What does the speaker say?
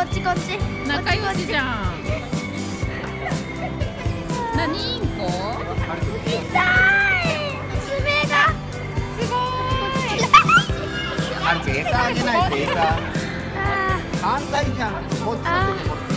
こっちこっち。仲良しじゃん。何インコ痛い。爪が。すごいあれ餌あげないと餌。あ反対じゃん。こっちこっちーった